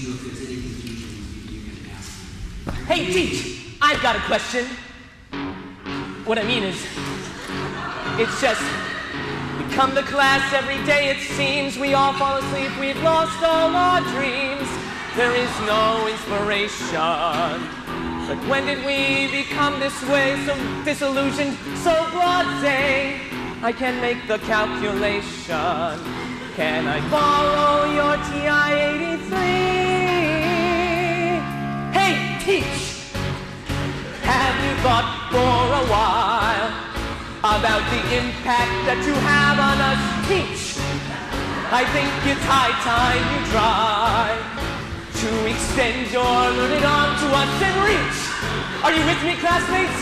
you if there's any confusion you, ask me. Hey, Teach, I've got a question. What I mean is, it's just, we come to class every day, it seems. We all fall asleep, we've lost all our dreams. There is no inspiration. But when did we become this way, so disillusioned, so blasé? I can make the calculation. Can I borrow your TI-83? Hey, teach! Have you thought for a while about the impact that you have on us? Teach! I think it's high time you try to extend your learning on to us and reach. Are you with me, classmates?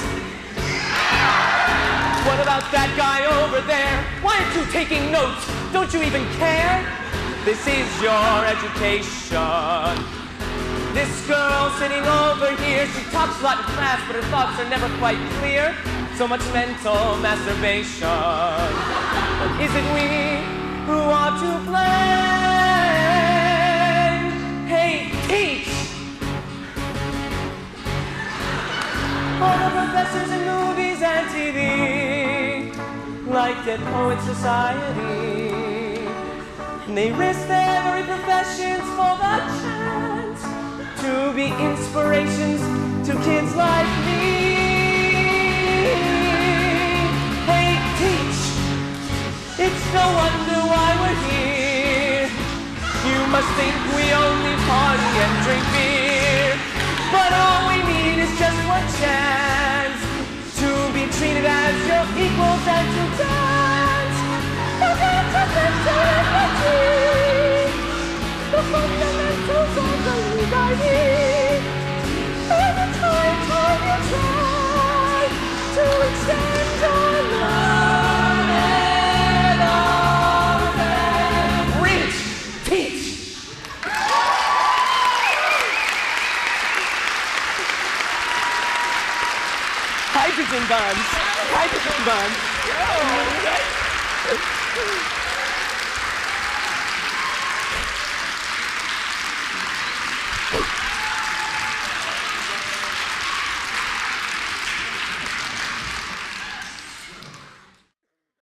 What about that guy over there? Why aren't you taking notes? Don't you even care? This is your education. This girl sitting over here, she talks a lot in class, but her thoughts are never quite clear. So much mental masturbation. But is it we who ought to play? Hey, teach! All the professors in movies and TV, like Dead Poet Society. And they risk their very professions for the chance to be inspirations to kids like me. Hey, teach! It's no wonder why we're here. You must think we only party and drink beer. But all we need is just one chance to be treated as your equals and to Hydrogen bombs. Hydrogen bombs.